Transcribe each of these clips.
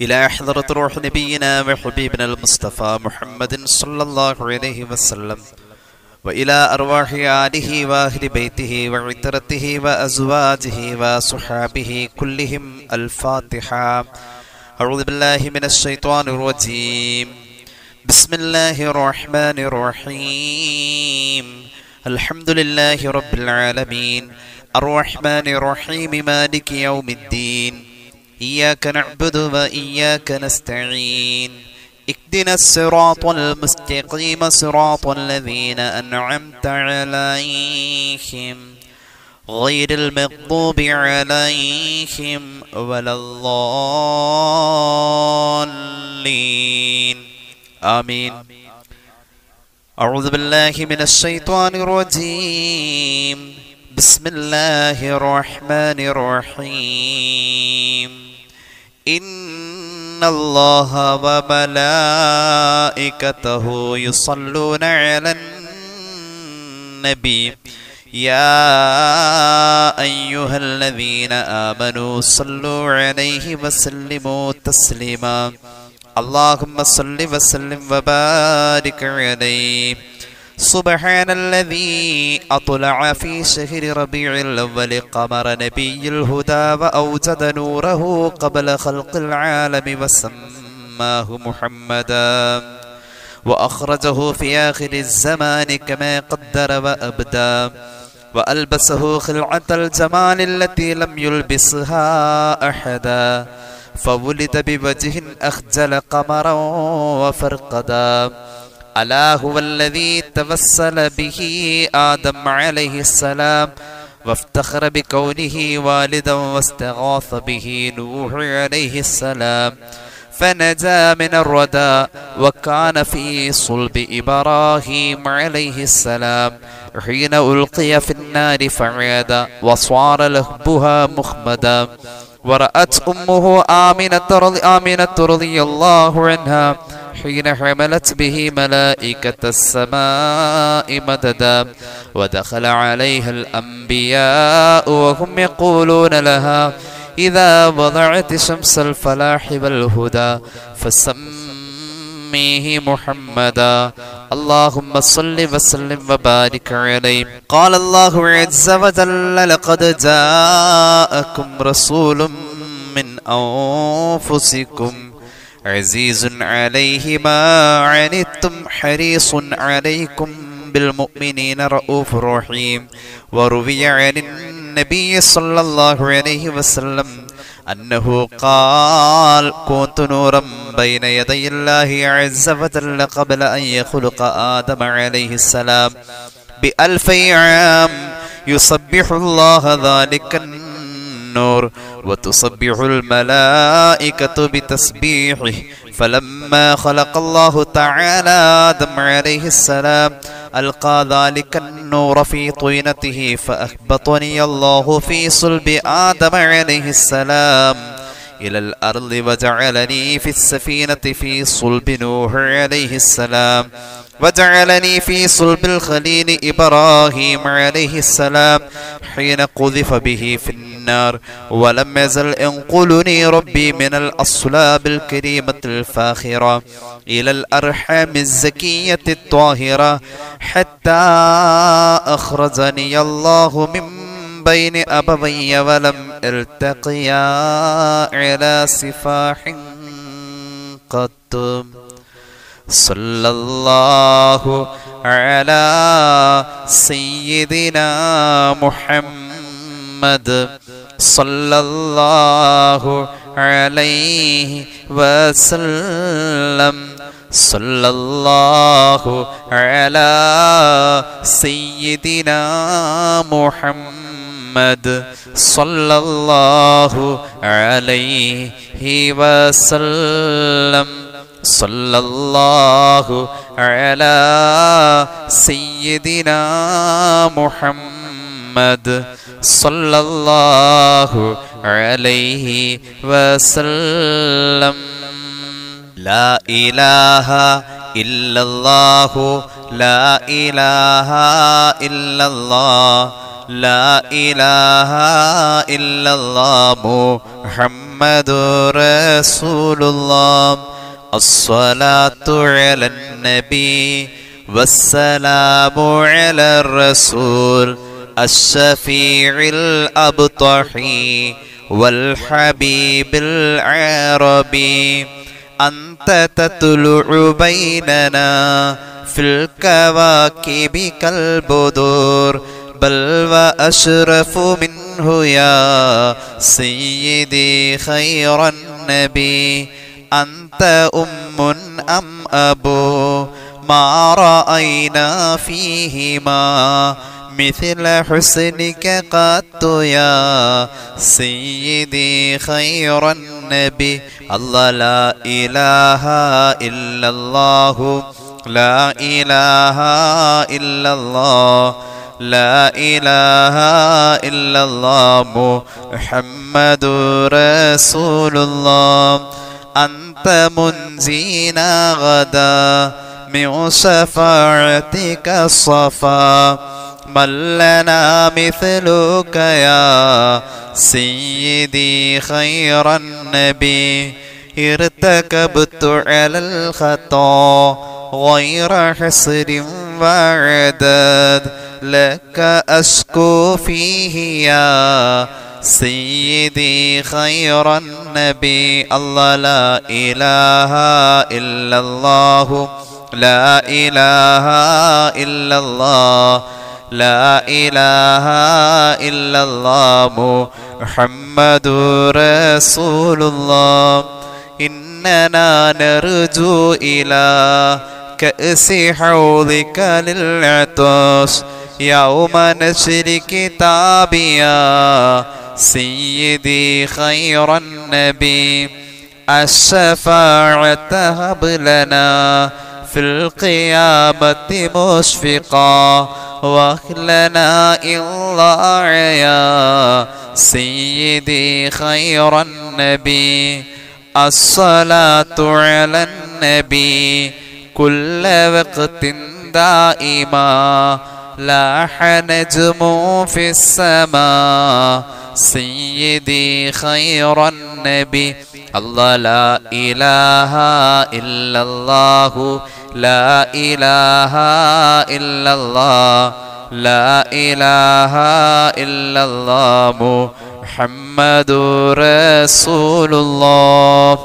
إلى حضرة روح نبينا وحبيبنا المصطفى محمد صلى الله عليه وسلم وإلى أرواح آله وأهل بيته وعترته وأزواجه وصحابه كلهم الفاتحة. أعوذ بالله من الشيطان الرجيم. بسم الله الرحمن الرحيم. الحمد لله رب العالمين. الرحمن الرحيم مالك يوم الدين. إياك نعبد وإياك نستعين. اهدنا الصراط المستقيم صراط الذين أنعمت عليهم. غير المغضوب عليهم ولا الضالين. آمين. أعوذ بالله من الشيطان الرجيم. بسم الله الرحمن الرحيم. إن الله وملائكته يصلون على النبي يا أيها الذين آمنوا صلوا عليه وسلموا تسليما. اللهم صل وسلم وبارك عليه. سبحان الذي أطلع في شهر ربيع الأول قمر نبي الهدى وأوجد نوره قبل خلق العالم وسماه محمدا وأخرجه في آخر الزمان كما قدر وأبدى وألبسه خلعة الجمال التي لم يلبسها أحدا فولد بوجه أخجل قمرا وفرقدا ألا هو الذي توسل به آدم عليه السلام وافتخر بكونه والدا واستغاث به نوح عليه السلام فنجا من الردى وكان في صلب إبراهيم عليه السلام. حين ألقي في النار فعاد وصار لهبها مخمدا. ورأت أمه آمنة رضي, آمنة رضي الله عنها حين حملت به ملائكة السماء مددا ودخل عليها الأنبياء وهم يقولون لها إذا وضعت شمس الفلاح والهدى فسميه محمدا اللهم صل وسلم وبارك عليه. قال الله عز وجل لقد جاءكم رسول من أنفسكم عزيز عليه ما عنتم حريص عليكم بالمؤمنين رؤوف رحيم. وروي عن النبي صلى الله عليه وسلم أنه قال كنت نورا بين يدي الله عز وجل قبل أن يخلق آدم عليه السلام بألفي عام. يسبح الله ذلك النور وتصبح الملائكة بتسبيحه. فلما خلق الله تعالى آدم عليه السلام ألقى ذلك النور في طينته فأهبطني الله في صلب آدم عليه السلام. إلى الأرض وجعلني في السفينة في صلب نوح عليه السلام. وجعلني في صلب الخليل إبراهيم عليه السلام. حين قذف به في النار. ولم يزل ينقلني ربي من الأصلاب الكريمة الفاخرة إلى الأرحام الزكية الطاهرة. حتى أخرجني الله من بين أبوي ولم التقيا على سفاح قط. صلى الله على سيدنا محمد. صلى الله عليه وسلم. صلى الله على سيدنا محمد. صلى الله عليه وسلم. صلى الله على سيدنا محمد صلى الله عليه وسلم. لا إله إلا الله. لا إله إلا الله. لا إله إلا الله محمد رسول الله الصلاة على النبي والسلام على الرسول الشفيع الأبطحي والحبيب العربي. أنت تطلع بيننا في الكواكب كالبدور. بل وأشرف منه يا سيدي خير النبي. أنت أم أم أبو ما رأينا فيهما مثل حسنك قط يا سيدي خير النبي. الله لا إله إلا الله. لا إله إلا الله. لا إله إلا الله محمد رسول الله أنت منزينا غدا من شفاعتك الصفا من لنا مثلك يا سيدي خير النبي. ارتكبت على الخطا غير حسر وعدد لك أشكو فيه يا سيدي خير النبي. الله لا إله إلا الله. لا إله إلا الله. لا إله إلا الله. محمد رسول الله. إننا نرجو إلى كأس حوضك للعطش. يوم نشر كتابيا سيدي خير النبي. الشفاعة هب لنا في القيامة مشفقا. واخلنا إلا يا سيدي خير النبي. الصلاة على النبي كل وقت دائما. لاح نجم في السماء. سيدي خير النبي. الله لا إله إلا الله. لا إله إلا الله. لا إله إلا الله محمد رسول الله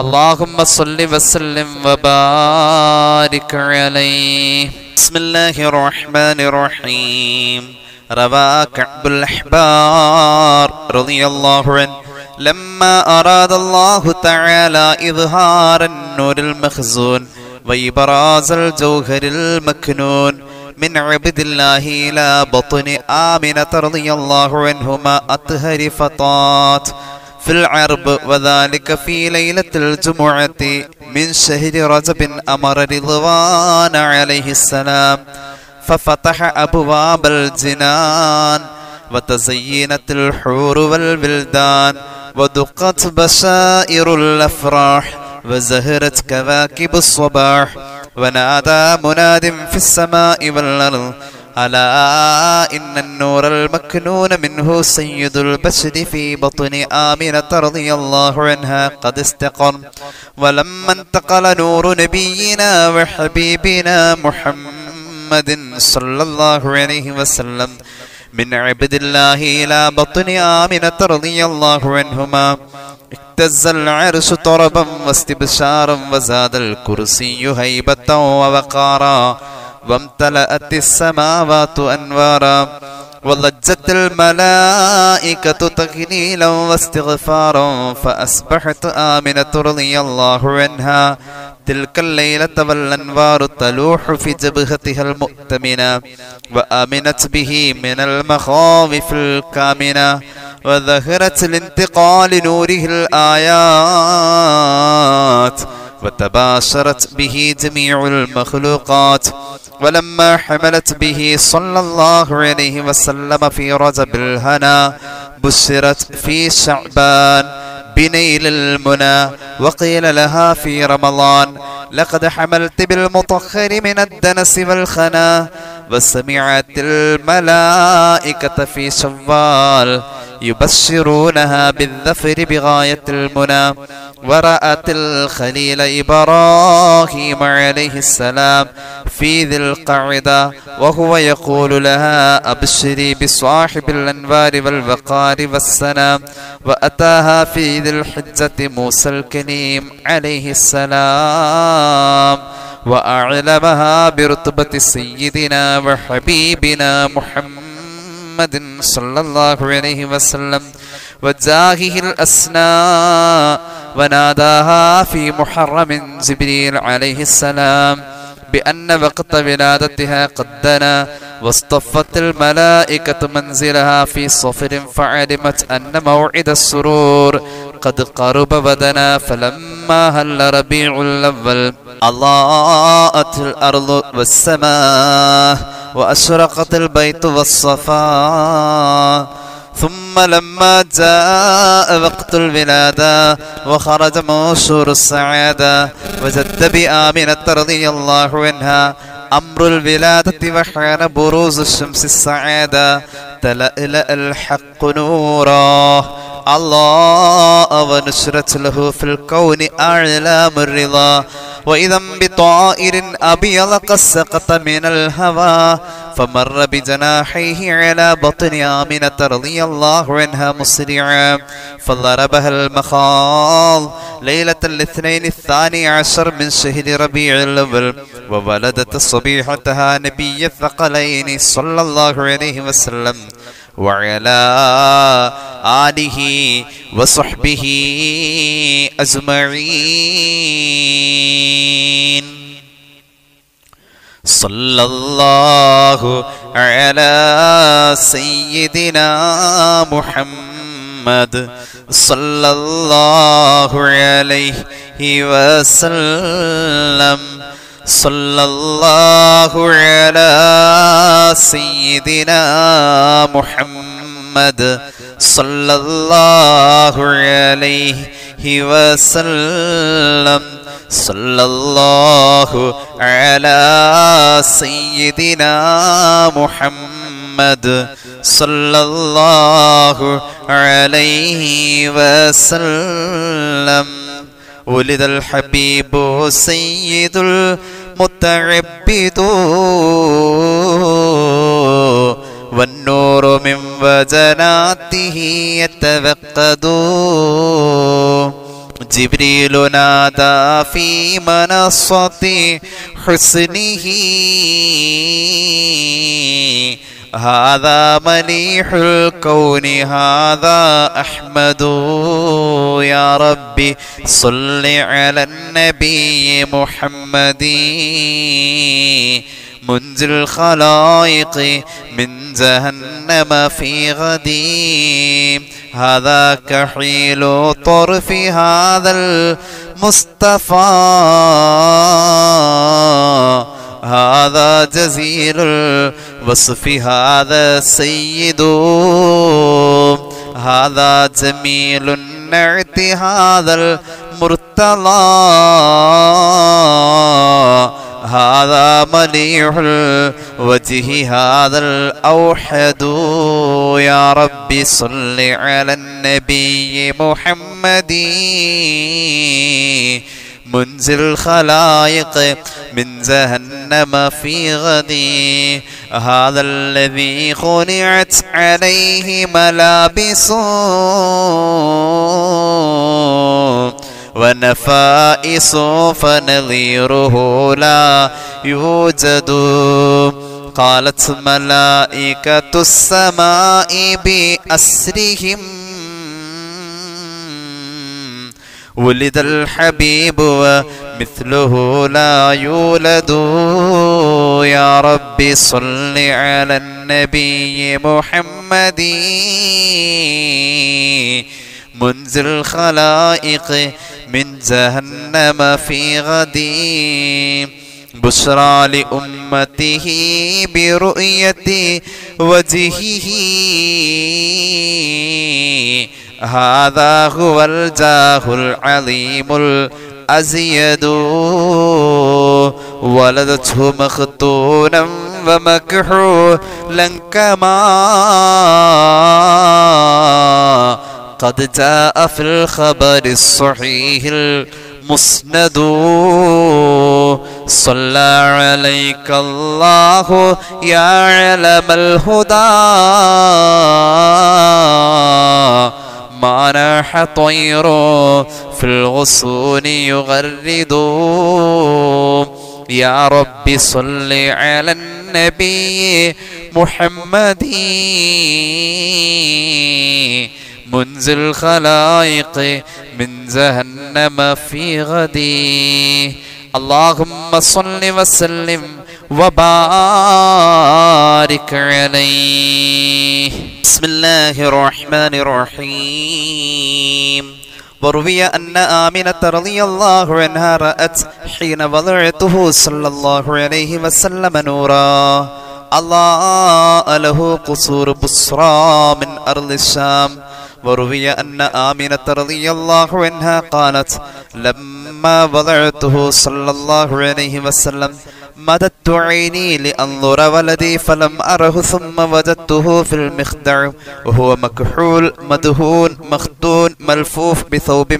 اللهم صل وسلم وبارك عليه. بسم الله الرحمن الرحيم. روى كعب الأحبار رضي الله عنه. لما أراد الله تعالى إظهار النور المخزون وإبراز الجوهر المكنون من عبد الله إلى بطن آمنة رضي الله عنهما أطهر فطات في العرب وذلك في ليلة الجمعة من شهر رجب أمر رضوان عليه السلام ففتح أبواب الجنان وتزينت الحور والبلدان ودقت بشائر الأفراح وزهرت كواكب الصباح ونادى مناد في السماء والأرض ألا إن النور المكنون منه سيد البشر في بطن آمنة رضي الله عنها قد استقر. ولما انتقل نور نبينا وحبيبنا محمد صلى الله عليه وسلم. من عبد الله إلى بطن آمنة رضي الله عنهما. اهتز العرش طربا واستبشارا وزاد الكرسي هيبة ووقارا. وامتلأت السماوات أنوارا. وضجت الملائكة تغنيلا واستغفارا فأصبحت آمنة رضي الله عنها. تلك الليلة والأنوار تلوح في جبهتها المؤتمنة وآمنت به من المخاوف الكامنة وظهرت لانتقال نوره الآيات. وتباشرت به جميع المخلوقات ولما حملت به صلى الله عليه وسلم في رجب الهنا بشرت في شعبان بنيل المنى وقيل لها في رمضان لقد حملت بالمطهر من الدنس والخنا وسمعت الملائكة في شوال يبشرونها بالظفر بغاية المنى ورأت الخليل إبراهيم عليه السلام في ذي القعدة وهو يقول لها أبشري بصاحب الأنوار والوقار والسلام وأتاها في ذي الحجة موسى الكريم عليه السلام وأعلمها برتبة سيدنا وحبيبنا محمد صلى الله عليه وسلم وجاهه الأسنى وناداها في محرم جبريل عليه السلام بأن وقت ولادتها قد دنا واصطفت الملائكة منزلها في صفر فعلمت أن موعد السرور قد قرب بدنا فلما هل ربيع الأول أضاءت الأرض والسماء وأشرقت البيت والصفا ثم لما جاء وقت الولادة وخرج موشور السعادة وجد بآمنة رضي الله عنها أمر الولادة وحان بروز الشمس السعادة تلألأ الحق نورا. الله ونشرت له في الكون أعلام الرضا. وإذا بطائر أبيض قد سقط من الهوى فمر بجناحيه على بطن آمنة رضي الله عنها مسرعا فضربها المخاض ليلة الاثنين الثاني عشر من شهر ربيع الأول وولدت صبيحتها نبي الثقلين صلى الله عليه وسلم. وعلى آله وصحبه أجمعين. صلى الله على سيدنا محمد. صلى الله عليه وسلم. صلى الله على سيدنا محمد. صلى الله عليه وسلم. صلى الله على سيدنا محمد. صلى الله عليه وسلم. ولد الحبيب سيد المتعبد. والنور من وجناته يتفقد. جبريل نادى في منصة حسنه. هذا مليح الكون هذا أحمد. يا ربي صل على النبي محمد. منزل الخلائق من جهنم في غديم هذا كحيل طرف هذا المصطفى. هذا جزيل الوصف هذا السيد. هذا جميل النعت هذا المرتضى هذا مليح الوجه هذا الأوحد. يا ربي صل على النبي محمد. منزل الخلائق من جهنم في غدي. هذا الذي خلعت عليه ملابس ونفائس فنظيره لا يوجد. قالت ملائكة السماء بأسرهم ولد الحبيب ومثله لا يولد. يا رب صل على النبي محمد. منزل الخلائق من جهنم في غدي بشرى لأمته برؤية وجهه. هذا هو الجاه العظيم الأزيد. ولدته مختونا ومكحولا كما قد جاء في الخبر الصحيح المسند. صلى عليك الله يا علم الهدى. ناح طير في الغصون يغرد. يا رب صل على النبي محمد. منزل الخلائق من جهنم في غدي اللهم صل وسلم وبارك عليه. بسم الله الرحمن الرحيم وروي أن آمنة رضي الله عنها رأت حين وضعته صلى الله عليه وسلم نورا. الله له قصور بصرى من أرض الشام. وروي أن آمنة رضي الله عنها قالت لما وضعته صلى الله عليه وسلم مددت عيني لأنظر ولدي فلم أره ثم وجدته في المخدع. وهو مكحول مدهون مختون ملفوف بثوب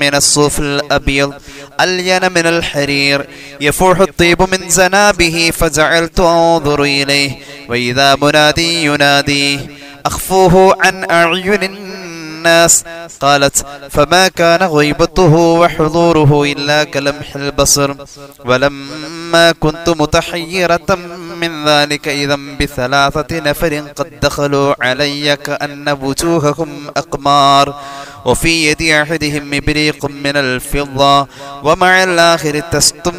من الصوف الأبيض ألين من الحرير. يفوح الطيب من زنابه فجعلت أنظر إليه. وإذا منادي ينادي. أخفوه عن أعين الناس قالت فما كان غيبته وحضوره إلا كلمح البصر ولما كنت متحيرة من ذلك إذا بثلاثة نفر قد دخلوا علي كأن وجوههم أقمار وفي يد أحدهم إبريق من الفضة ومع الآخر تستم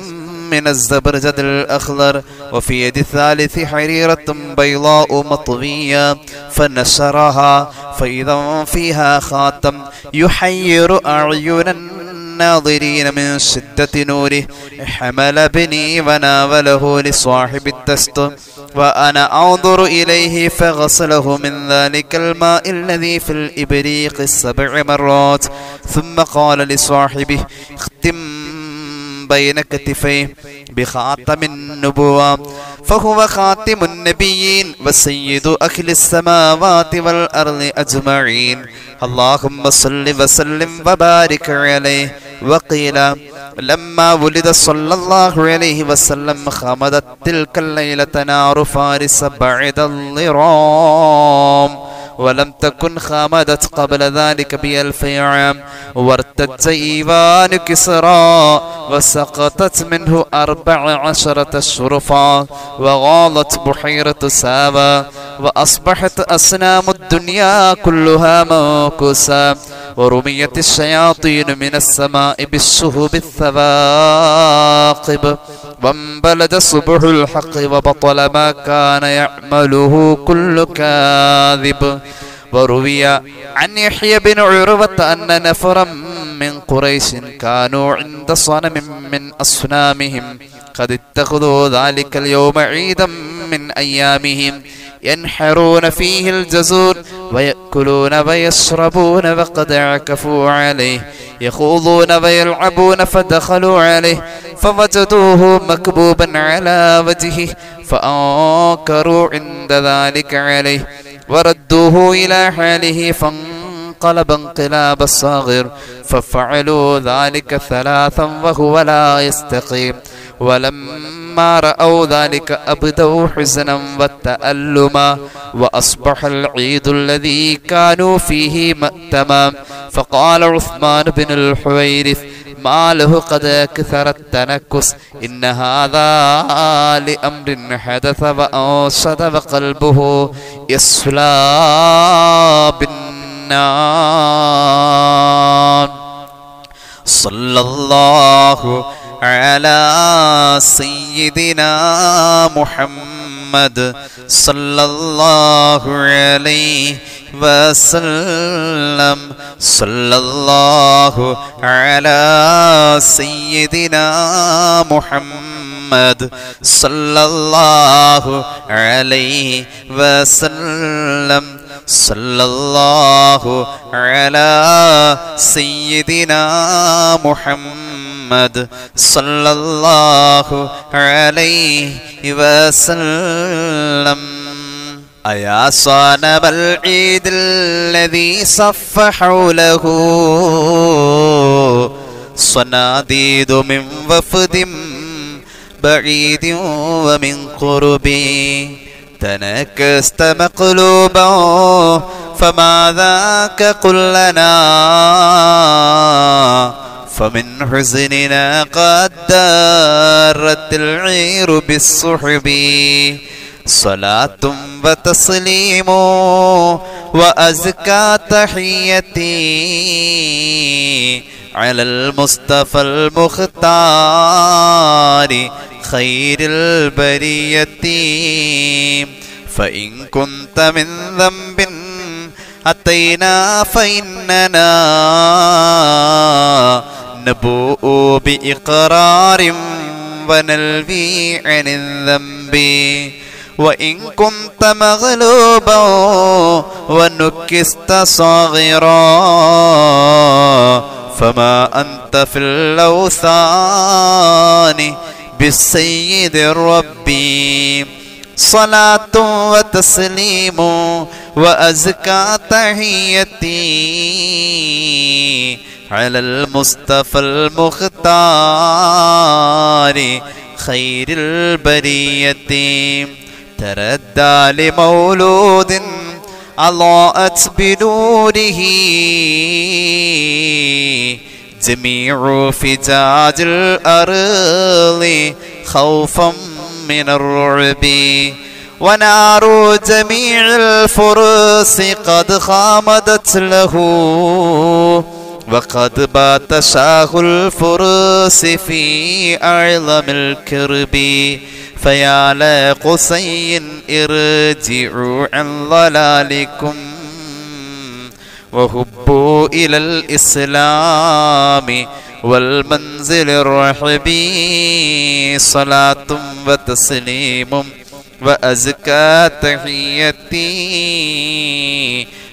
من الزبرجد الأخضر وفي يد الثالث حريرة بيضاء مطوية فنشرها فإذا فيها خاتم يحير أعين الناظرين من شدة نوره. حمل ابني وناوله لصاحب التست وأنا أنظر إليه فغسله من ذلك الماء الذي في الإبريق السبع مرات. ثم قال لصاحبه اختم بين كتفيه بخاتم النبوة فهو خاتم النبيين وسيد أهل السماوات والأرض أجمعين. اللهم صل وسلم وبارك عليه. وقيل لما ولد صلى الله عليه وسلم خمدت تلك الليلة نار فارس بعد الضرام. ولم تكن خامدت قبل ذلك بألف عام. وارتج إيوان كسرى وسقطت منه أربع عشرة شرفا وغالت بحيرة سابا وأصبحت أصنام الدنيا كلها موكوسا ورميت الشياطين من السماء بالشهب الثواقب. وانبلد صبح الحق وبطل ما كان يعمله كل كاذب. وروي عن يحيى بن عروة أن نفرا من قريش كانوا عند صنم من أصنامهم. قد اتخذوا ذلك اليوم عيدا من أيامهم. ينحرون فيه الجزور ويأكلون ويشربون وقد عكفوا عليه يخوضون ويلعبون فدخلوا عليه فوجدوه مكبوبا على وجهه فأنكروا عند ذلك عليه وردوه إلى حاله فانقلب انقلاب الصاغر ففعلوا ذلك ثلاثا وهو لا يستقيم. ولما رأوا ذلك أبدوا حزنا والتألما وأصبح العيد الذي كانوا فيه مأتما. فقال عثمان بن الحويرث ما له قد كثر التنكس إن هذا لأمر حدث وأنشد وقلبه يسلى بالنار. صلى الله على سيدنا محمد صلى الله عليه وسلم. صلى الله على سيدنا محمد صلى الله عليه وسلم. صلى الله على سيدنا محمد صلى الله عليه وسلم. أيا صانم العيد الذي صف حوله صناديد من وفد بعيد ومن قرب. تنكست مقلوبا فما ذاك قل لنا؟ فمن حزننا قد دارت العير بالصحب. صلاة وتسليم وأزكى تحيتي على المصطفى المختار خير البرية. فإن كنت من ذنب أتينا فإننا نبوء بإقرار ونلوي عن الذنب. وإن كنت مغلوبا ونكست صاغرا فما أنت في الأوثان بالسيد الربي صلاة وتسليم وأزكى تحيتي. على المصطفى المختار خير البرية. تردى لمولود أضاءت بنوره. جميع فجاج الأرض خوفا من الرعب. ونار جميع الفرس قد خامدت له. وقد بات شاه الفرس في أعظم الكرب فيا لقصي ارجعوا عن ضلالكم وهبوا إلى الإسلام والمنزل الرحب صلاة وتسليم وأزكى تحيتي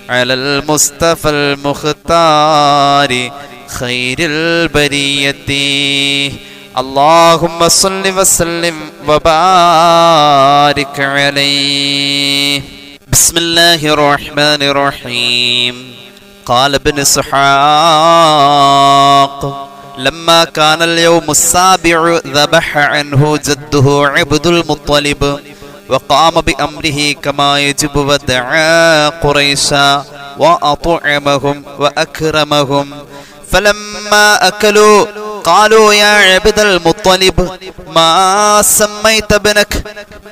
على المصطفى المختار خير البرية. اللهم صل وسلم وبارك عليه. بسم الله الرحمن الرحيم. قال ابن إسحاق لما كان اليوم السابع ذبح عنه جده عبد المطلب وقام بأمره كما يجب ودعا قريشا وأطعمهم وأكرمهم. فلما أكلوا قالوا يا عبد المطلب ما سميت ابنك؟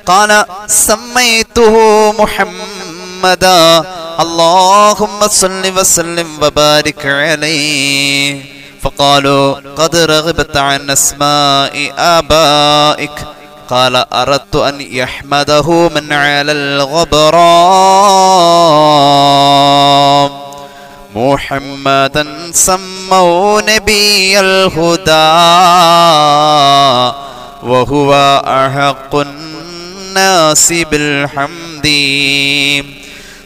قال سميته محمدا. اللهم صل وسلم وبارك عليه. فقالوا قد رغبت عن أسماء آبائك. قال أردت أن يحمده من على الغبرام محمدا سموا نبي الهدى. وهو أحق الناس بالحمد.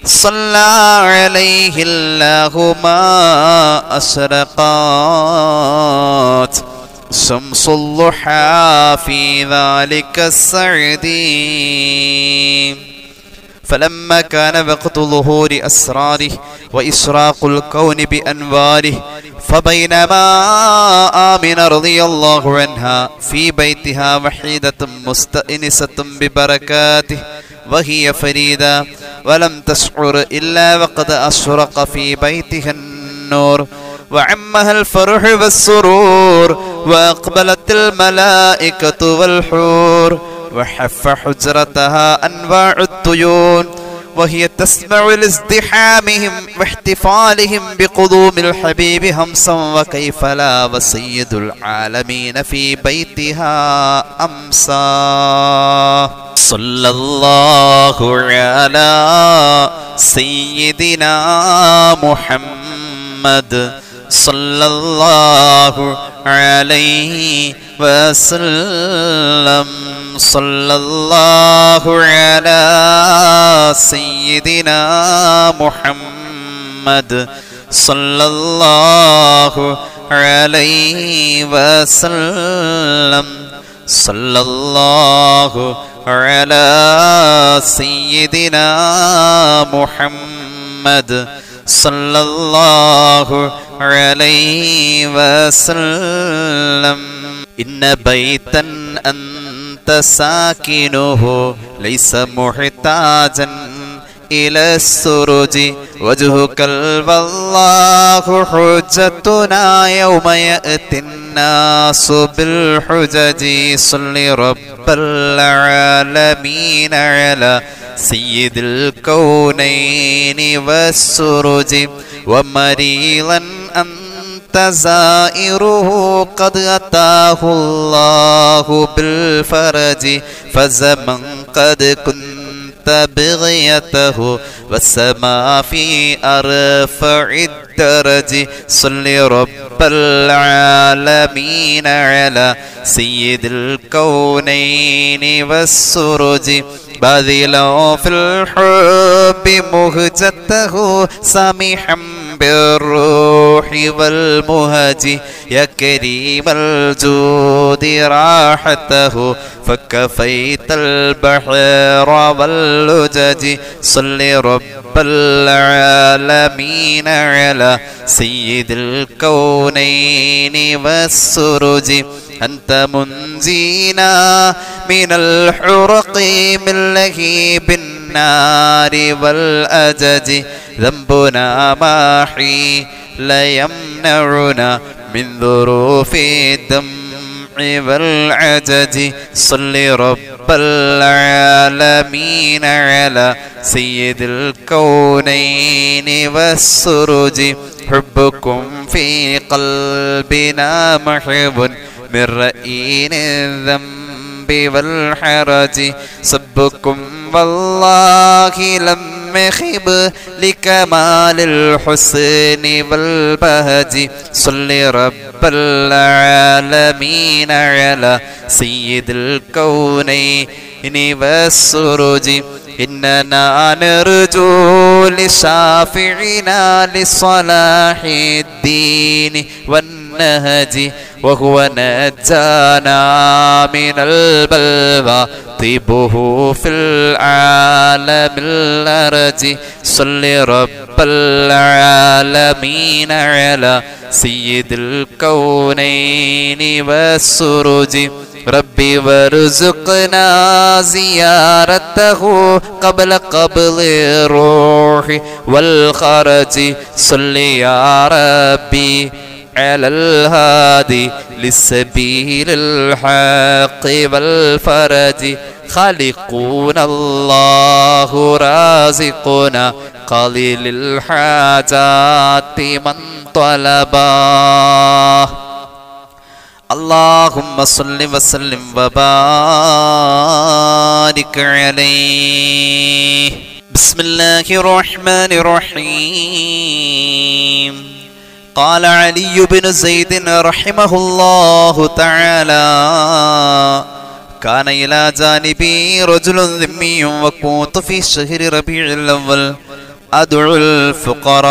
صلى عليه الله ما أشرقات شمس الضحى في ذلك السعد. فلما كان وقت ظهور أسراره وإشراق الكون بأنواره فبينما آمن رضي الله عنها في بيتها وحيدة مستأنسة ببركاته وهي فريدة ولم تشعر إلا وقد أشرق في بيتها النور وعمها الفرح والسرور وأقبلت الملائكة والحور وحف حجرتها أنواع الطيون وهي تسمع لازدحامهم واحتفالهم بقدوم الحبيب همسا وكيف لا وسيد العالمين في بيتها أمسى. صلى الله على سيدنا محمد. صلى الله عليه وسلم. صلى الله على سيدنا محمد. صلى الله عليه وسلم. صلى الله على سيدنا محمد. صلى الله عليه وسلم إن بيتا أنت ساكنه ليس محتاجا إلى السرج. وجهك والله حجتنا يوم يأتي الناس بالحجج. صل رب العالمين على سيد الكونين والسرج. ومريضا أنت زائره قد أتاه الله بالفرج. فزمن قد كنت بغيته والسماء في أرفع الدرج. صل رب العالمين على سيد الكونين والسرج. باذلا في الحب مهجته سامحا بالروح والمهج يا كريم الجود راحته فكفيت البحر واللجج. صل رب العالمين على سيد الكونين والسرج. أنت منجينا من الحرق من لهيب النار والأجج ذنبنا ماحي لا يمنعنا من ظروف الدمع والعجج صل رب العالمين على سيد الكونين والسرج. حبكم في قلبنا محب من رئين الذنب. والحرج. سبكم والله لم يخب لكمال الحسن والبهج. صل رب العالمين على سيد الكونين والسرج. إننا نرجو لشافعنا لصلاح الدين والنهج وهو نجانا من البلوى. طيبه في العالم الأرج صل رب العالمين على سيد الكونين والسرج. ربي وارزقنا زيارته قبل قبل الروح والخرج. صل يا ربي. على الهادي للسبيل الحق والفرج. خالقنا الله رازقنا قليل الحاجات من طلباه اللهم صل وسلم وبارك عليه. بسم الله الرحمن الرحيم. قال علي بن زيد رحمه الله تعالى كان إلى جانبي رجل ذمي وكنت في شهر ربيع الأول. أدعو الفقراء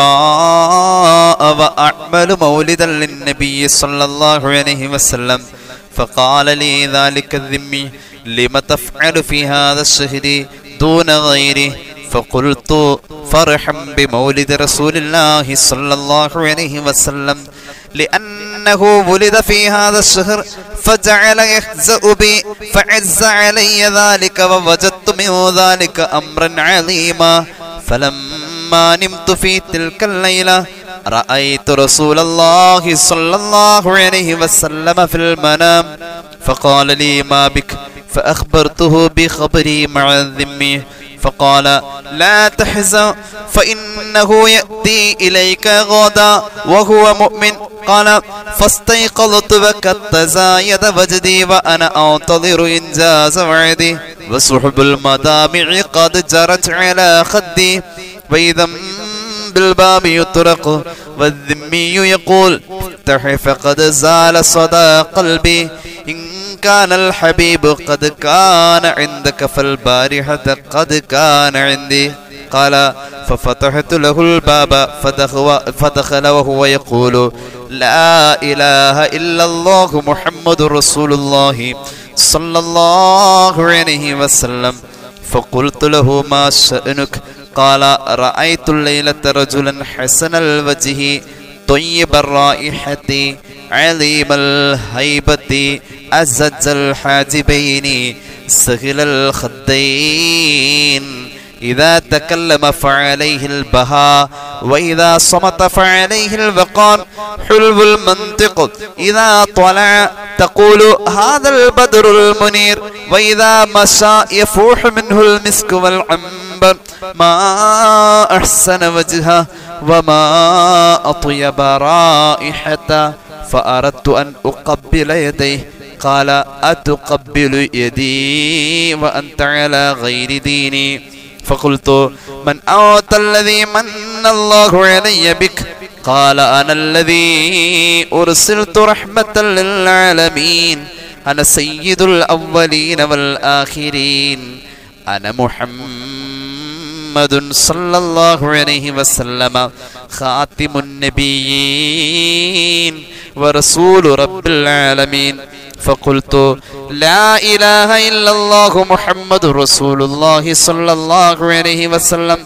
وأعمل مولدا للنبي صلى الله عليه وسلم. فقال لي ذلك الذمي لم تفعل في هذا الشهر دون غيره؟ فقلت فرحا بمولد رسول الله صلى الله عليه وسلم لأنه ولد في هذا الشهر فجعل يهزأ بي فعز علي ذلك ووجدت من ذلك أمرا عظيما فلما نمت في تلك الليلة رأيت رسول الله صلى الله عليه وسلم في المنام فقال لي ما بك؟ فأخبرته بخبري مع الذمي فقال لا تحزن فإنه يأتي إليك غدا وهو مؤمن. قال فاستيقظت وقد تزايد وجدي وأنا أنتظر إنجاز وعدي. وسحب المدامع قد جرت على خدي. وإذا بالباب يطرق والذمي يقول افتح فقد زال صدى قلبي. إن كان الحبيب قد كان عندك فالبارحة قد كان عندي. قال ففتحت له الباب فدخل, وهو يقول لا إله إلا الله محمد رسول الله صلى الله عليه وسلم. فقلت له ما شأنك؟ قال رأيت الليلة رجلا حسن الوجه طيب الرائحة. عليم الهيبة أزج الحاجبين سهل الخدين. إذا تكلم فعليه البهاء وإذا صمت فعليه البقاء حلو المنطق. إذا طلع تقول هذا البدر المنير وإذا مشى يفوح منه المسك والعنبر ما أحسن وجهه وما أطيب رائحته فأردت أن أقبل يديه. قال أتقبل يدي وأنت على غير ديني. فقلت من أنت الذي من الله علي بك؟ قال أنا الذي أرسلت رحمة للعالمين. أنا سيد الأولين والآخرين. أنا محمد صلى الله عليه وسلم خاتم النبيين ورسول رب العالمين. فقلت لا إله إلا الله محمد رسول الله صلى الله عليه وسلم.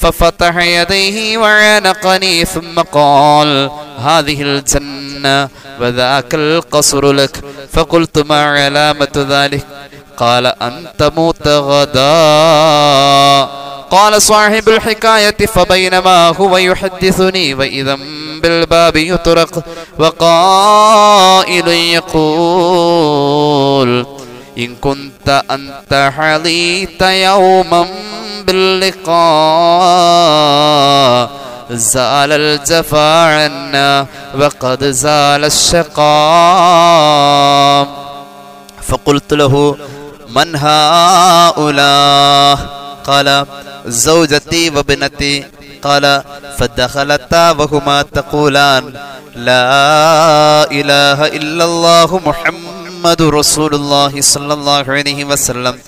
ففتح يديه وعانقني ثم قال هذه الجنة وذاك القصر لك. فقلت ما علامة ذلك؟ قال أن تموت غدا قال صاحب الحكاية فبينما هو يحدثني وإذا بالباب يطرق وقائل يقول إن كنت أنت حليت يوما باللقاء زال الجفا عنا وقد زال الشقاء. فقلت له من هؤلاء؟ قال زوجتي وابنتي قال فدخلتا وهما تقولان لا إله إلا الله محمد رسول الله صلى الله عليه وسلم.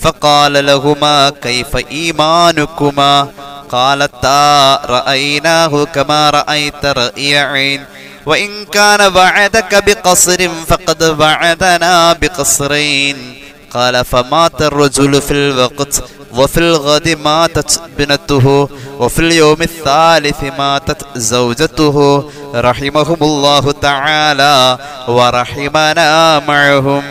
فقال لهما كيف إيمانكما؟ قالتا رأيناه كما رأيت رأي عين. وإن كان وعدك بقصر فقد وعدنا بقصرين. قال فمات الرجل في الوقت وفي الغد ماتت بنته وفي اليوم الثالث ماتت زوجته رحمهم الله تعالى ورحمنا معهم.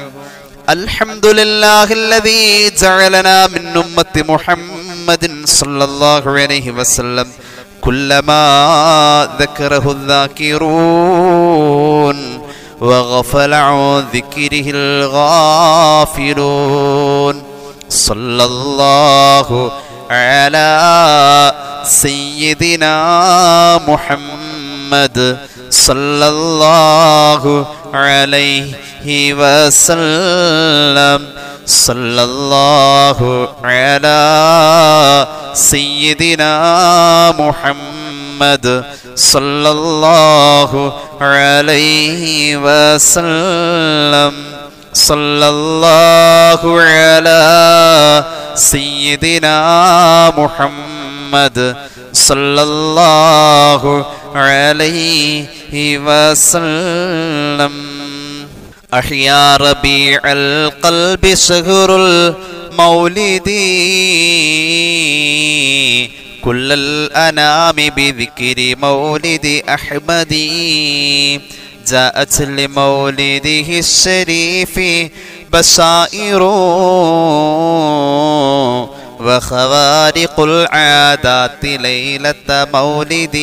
الحمد لله الذي جعلنا من أمة محمد صلى الله عليه وسلم كلما ذكره الذاكرون. وغفل عن ذكره الغافلون. صلى الله على سيدنا محمد. صلى الله عليه وسلم. صلى الله على سيدنا محمد. صلى الله عليه وسلم. صلى الله على سيدنا محمد. صلى الله عليه وسلم. أحيا ربيع القلب شهر المولد. كل الأنام بذكر مولد أحمد. جاءت لمولده الشريف بشائر وخوارق العادات ليلة مولدي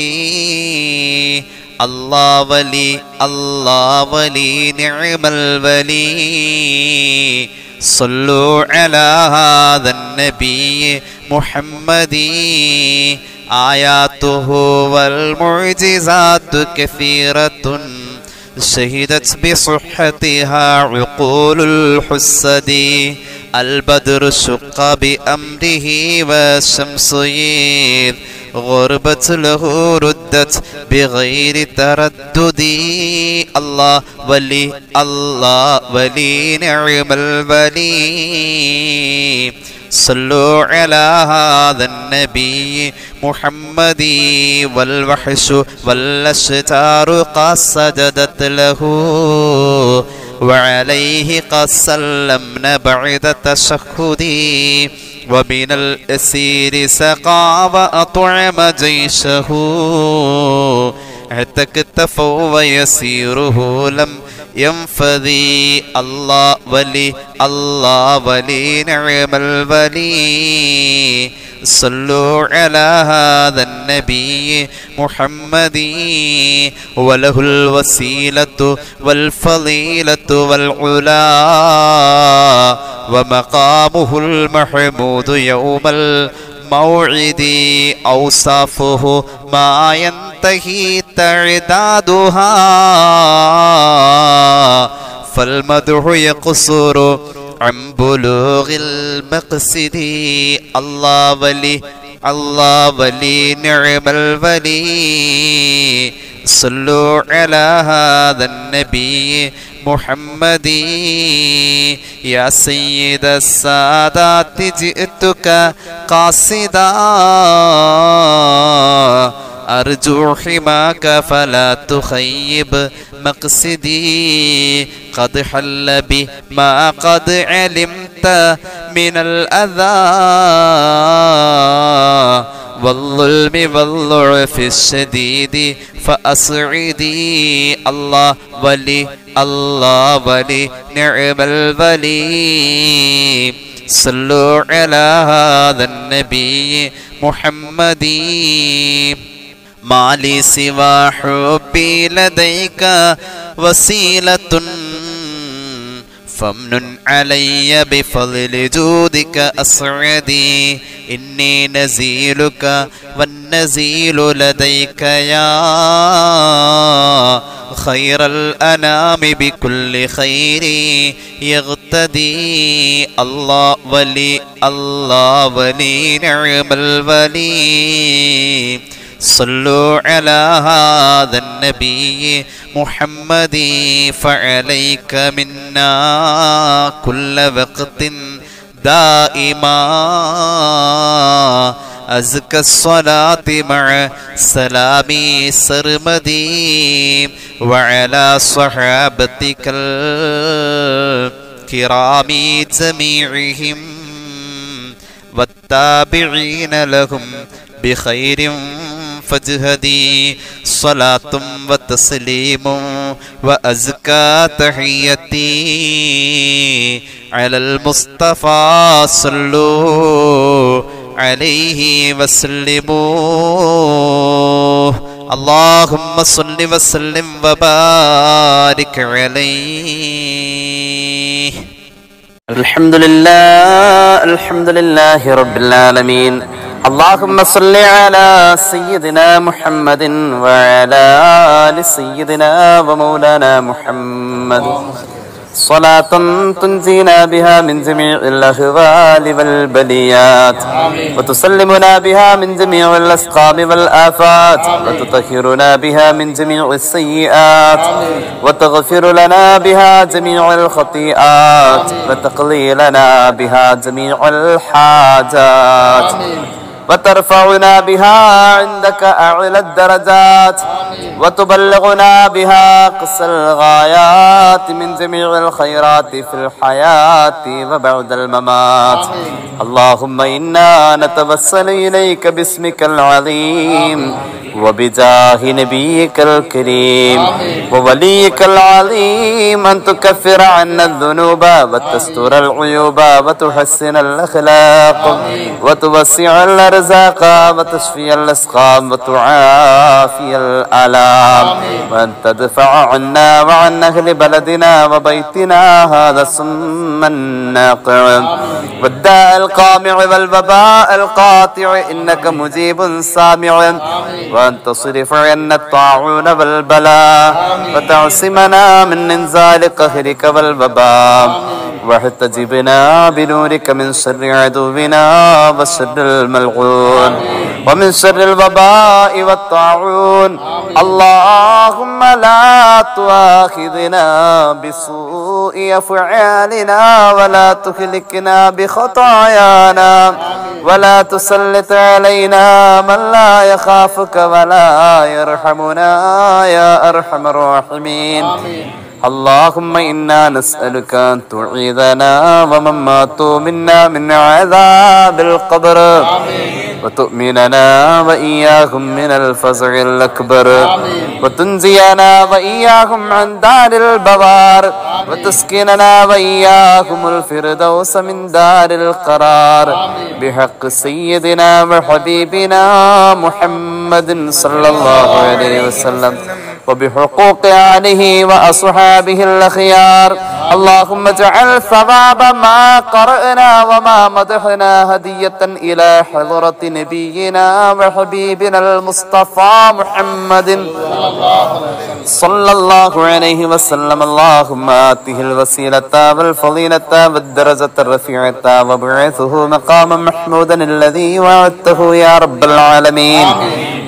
الله ولي الله ولي نعم الولي. صلوا على هذا النبي محمد آياته والمعجزات كثيرة شهدت بصحتها عقول الحسد البدر شق بأمره والشمس غربت له ردت بغير تردد الله ولي الله ولي نعم الولي صلوا على هذا النبي محمد والوحش والأشجار قد سجدت له وعليه قد سلمنا بعد تشهدي ومن الأسير سقى وأطعم جيشه اعتقت فهو يسيره لم ينفذي الله ولي الله ولي نعم الولي صلوا على هذا النبي محمد وله الوسيلة والفضيلة والعلا ومقامه المحمود يوم الموعد أوصافه ما ينتهي تعدادها فالمدح يقصر عن بلوغ المقصد الله ولي الله ولي نعم الولي. صلوا على هذا النبي محمد. يا سيد السادات جئتك قاصدا. أرجو حماك فلا تخيب مقصدي. قد حل بي ما قد علمت. من الأذى. والظلم والضعف الشديد فأسعدي الله ولي الله ولي نعم الولي. صلوا على هذا النبي محمد. ما لي سوى حبي لديك وسيلة فمن علي بفضل جودك أسعدي إني نزيلك والنزيل لديك يا خير الأنام بكل خير. يغتدي الله ولي الله ولي نعم الولي. صلوا على هذا النبي محمد فعليك منا كل وقت دائما. أزكى الصلاة مع سلامي سرمدي وعلى صحابتك الكرام جميعهم والتابعين لهم بخير فاجهدي صلاة وتسليم وأزكى تحيتي على المصطفى صلوا عليه وسلموا. اللهم صل وسلم وبارك عليه. الحمد لله الحمد لله رب العالمين. اللهم صل على سيدنا محمد وعلى آل سيدنا ومولانا محمد. صلاة تنجينا بها من جميع الأهوال والبليات. وتسلمنا بها من جميع الأسقام والآفات. وتطهرنا بها من جميع السيئات. وتغفر لنا بها جميع الخطيئات. وتقضي لنا بها جميع الحاجات. وترفعنا بها عندك أعلى الدرجات. وتبلغنا بها قص الغايات من جميع الخيرات في الحياة وبعد الممات. اللهم إنا نتوسل إليك باسمك العظيم. وبجاه نبيك الكريم ووليك العظيم أن تكفر عنا الذنوب وتستر العيوب وتحسن الأخلاق وتوسع الأرزاق وتشفي الأسقام وتعافي الآلام وأن تدفع عنا وعن أهل بلدنا وبيتنا هذا الصم الناقع والداء القامع والوباء القاطع إنك مجيب سامع وأن تصرف عنا الطاعون والبلاء وتعصمنا من إنزال قهرك والوباء واحتجبنا بنورك من شر عدونا وشر الملعون. ومن شر الوباء والطاعون. اللهم لا تؤاخذنا بسوء أفعالنا ولا تهلكنا بخطايانا ولا تسلط علينا من لا يخافك ولا يرحمنا يا أرحم الراحمين. اللهم إنا نسألك أن تعيذنا ومن ماتوا منا من عذاب القبر. وتؤمننا وإياهم من الفزع الأكبر. وتنزينا وإياهم عن دار البوار. وتسكننا وإياهم الفردوس من دار القرار. بحق سيدنا وحبيبنا محمد صلى الله عليه وسلم. وبحقوق آله وأصحابه الأخيار. اللهم اجعل ثواب ما قرأنا وما مدحنا هدية إلى حضرة نبينا وحبيبنا المصطفى محمد. صلى الله عليه وسلم. اللهم آته الوسيلة والفضيلة والدرجة الرفيعة وابعثه مقاما محمودا الذي وعدته يا رب العالمين.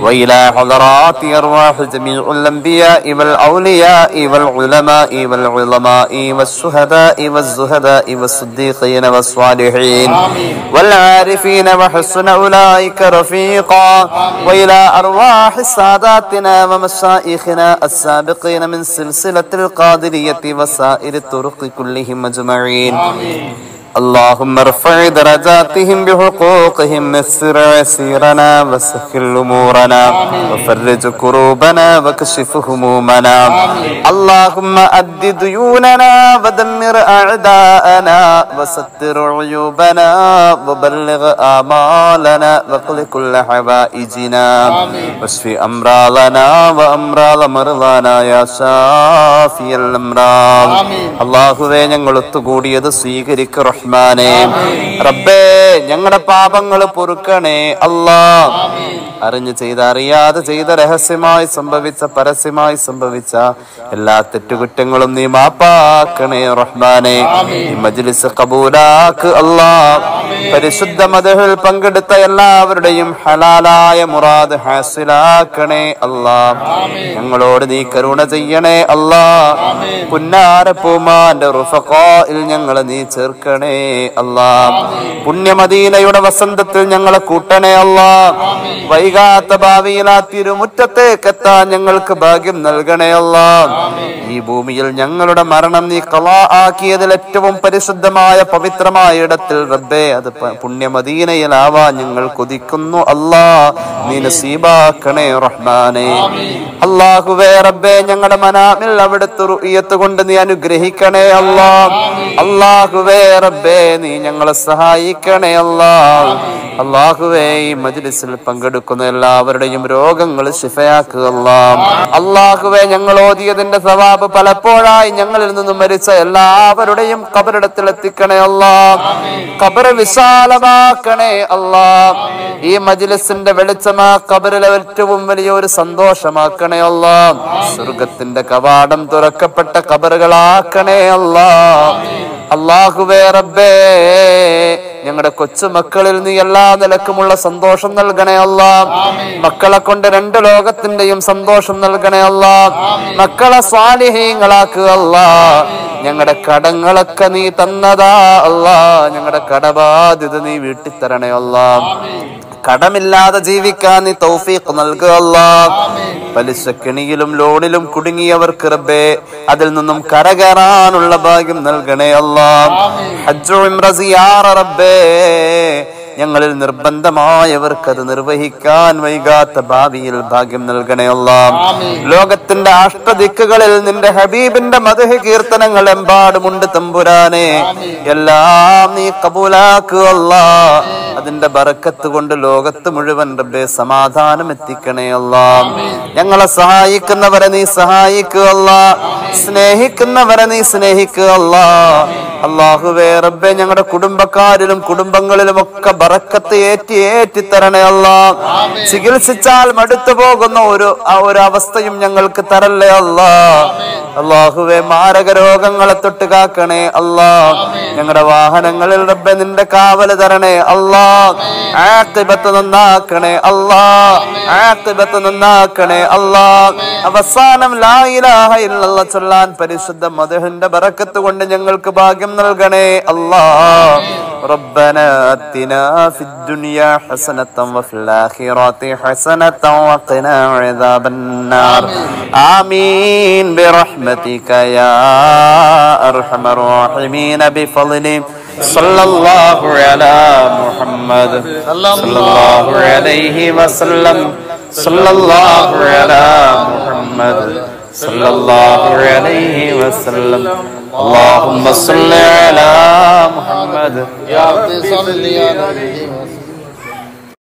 وإلى حضرات أرواح جميع الأنبياء والأولياء والعلماء والعظماء والشهداء والزهداء والصديقين والصالحين والعارفين وحسن أولئك رفيقا وإلى أرواح ساداتنا ومشايخنا السابقين من سلسلة القادرية وسائر الطرق كلهم أجمعين. اللهم ارفع درجاتهم بحقوقهم يسر عسيرنا وسهل امورنا وفرج كروبنا وكشف همومنا اللهم اد ديوننا ودمر اعداءنا وستر عيوبنا وبلغ امالنا واقض كل حوائجنا واشف امراضنا وامراض مرضانا يا شافي الامراض അള്ളാഹുവേ ഞങ്ങൾ ഒത്തുകൂടിയത് സ്വീകരിക്ക റഹ്മാനെ. റബ്ബേ ഞങ്ങളുടെ പാപങ്ങൾ പൊറുക്കണേ അല്ലാ. അറിഞ്ഞു ചെയ്ത അറിയാതെ ചെയ്ത രഹസ്യമായി സംഭവിച്ച പരസ്യമായി സംഭവിച്ച എല്ലാ തെറ്റുകുറ്റങ്ങളും നീ മാപ്പാക്കണേ റഹ്മാനെ. മജ്ലിസ് കബൂലാക്ക് അല്ലാ. പരിശുദ്ധ മതഹിൽ പങ്കെടുത്ത എല്ലാവരുടെയും ഹലാലായ മുറാദ് ഹാസിലാക്കണേ അല്ലാ. ഞങ്ങളോട് നീ കരുണ ചെയ്യണേ അല്ലാ. പുന്നാര പൂമാന്റെ റുഫഖായിൽ ഞങ്ങളെ നീ ചേർക്കണേ അല്ലാ. പുണ്യമദീനയുടെ വസന്തത്തിൽ ഞങ്ങളെ കൂട്ടണേ അല്ലാ. വൈകാത്ത ഭാവിയിൽ ആ തിരുമുറ്റത്തേക്ക് എത്താൻ ഞങ്ങൾക്ക് ഭാഗ്യം നൽകണേ അല്ലാ. ഈ ഭൂമിയിൽ ഞങ്ങളുടെ മരണം നീ കലാ ആക്കിയതിൽ ഏറ്റവും പരിശുദ്ധമായ പവിത്രമായ ഇടത്തിൽ റബ്ബേ അത് പുണ്യമദീനയിലാവാ ഞങ്ങൾ കൊതിക്കുന്നു അല്ലാ. നീ നസീബാക്കണേ റഹ്മാനെ. അള്ളാഹുവേ റബ്ബേ ഞങ്ങളുടെ മനാമിൽ അവിടുത്തെ കൊണ്ട് നീ അനുഗ്രഹിക്കണേ അല്ലാ. അള്ളാഹുവേ റബ്ബേ നീ ഞങ്ങളെ സഹായിക്കണേ അല്ലാ. അള്ളാഹുവേ ഈ മജ്ലിസിൽ പങ്കെടുക്കുന്ന എല്ലാവരുടെയും രോഗങ്ങൾ ശിഫയാക്കുക അല്ലാ. അള്ളാഹുവേ ഞങ്ങൾ ഓതിയതിന്റെ സവാബ് പലപ്പോഴായി ഞങ്ങളിൽ നിന്നും മരിച്ച എല്ലാവരുടെയും കബറിടത്തിൽ എത്തിക്കണേ അല്ലാ. കബറ് വിശാലമാക്കണേ അല്ലാ. ഈ മജ്ലിസിന്റെ വെളിച്ചമാ കബറിലെ ഏറ്റവും വലിയൊരു സന്തോഷമാക്കണേ അല്ലാ. സ്വർഗത്തിന്റെ കവാടം തുറക്കപ്പെട്ട കബറുകളാക്കണേ അല്ലാ. اللہ کو بے رب ഞങ്ങളുടെ കൊച്ചുമക്കളിൽ നീ എല്ലാ നിലക്കുമുള്ള സന്തോഷം നൽകണേ അല്ല. മക്കളെ കൊണ്ട് രണ്ട് ലോകത്തിന്റെയും സന്തോഷം നൽകണേ അല്ല. മക്കളെ സ്വാലിഹീങ്ങളാക്കുക അല്ല. ഞങ്ങളുടെ കടങ്ങളൊക്കെ നീ തന്നതാ അല്ല. ഞങ്ങളുടെ കടബാധ്യത നീ വീട്ടിത്തരണേ അല്ല. കടമില്ലാതെ ജീവിക്കാൻ നീ തൗഫീഖ് നൽകുകയല്ല പലിശ കെണിയിലും ലോണിലും കുടുങ്ങിയവർക്ക് റബ്ബേ അതിൽ നിന്നും കരകയറാനുള്ള ഭാഗ്യം നൽകണേ അല്ല. ഹജ്ജു ഇംറ സിയാറ റബ്ബേ. ഞങ്ങളിൽ നിർബന്ധമായവർക്ക് അത് നിർവഹിക്കാൻ വൈകാത്ത ഭാവിയിൽ ഭാഗ്യം നൽകണേ അല്ലാ. ലോകത്തിന്റെ അഷ്ടദിക്കുകളിൽ നിന്റെ ഹബീബിന്റെ മധുഹ കീർത്തനങ്ങൾ എമ്പാടുമുണ്ട് തമ്പുരാനെ. എല്ലാം നീ കബൂലാക്കുകയല്ല അതിന്റെ ബറക്കത്ത് കൊണ്ട് ലോകത്ത് മുഴുവൻ റബ്ബെ സമാധാനം എത്തിക്കണേ അല്ലാ ഞങ്ങളെ സഹായിക്കുന്നവരെ നീ സഹായിക്കുക അല്ലാ. സ്നേഹിക്കുന്നവരെ നീ സ്നേഹിക്കുക അല്ലാ. അള്ളാഹുവേ റബ്ബെ ഞങ്ങളുടെ കുടുംബക്കാരിലും കുടുംബങ്ങളിലും ഒക്കെ ബറക്കത്ത് ഏറ്റി ഏറ്റി തരണേ അല്ലാ. ചികിത്സിച്ചാൽ മടുത്തു പോകുന്ന ഒരു ആ ഒരു അവസ്ഥയും ഞങ്ങൾക്ക് തരല്ലേ അല്ലാ. അള്ളാഹുവെ മാരക രോഗങ്ങളെ തൊട്ട് കാക്കണേ അല്ലാ ഞങ്ങളുടെ വാഹനങ്ങളിൽ റബ്ബെ നിന്റെ കാവല് തരണേ അല്ലാ ആക്കിബത്ത് നന്നാക്കണേ അല്ലാ ആക്കിബത്ത് നന്നാക്കണേ അല്ലാ അവസാനം ലാ ഇലാഹ ഇല്ലല്ലാഹ് ചൊല്ലാൻ പരിശുദ്ധ മധുഹിന്റെ ബറക്കത്ത് കൊണ്ട് ഞങ്ങൾക്ക് ഭാഗ്യം നൽകണേ അല്ലാ ربنا آتنا في الدنيا حسنة وفي الآخرة حسنة وقنا عذاب النار آمين برحمتك يا أرحم الراحمين بفضله صلى الله على محمد. صلى الله عليه وسلم. صلى الله على محمد. صلى الله عليه وسلم. اللهم صل على محمد. يا رب صل على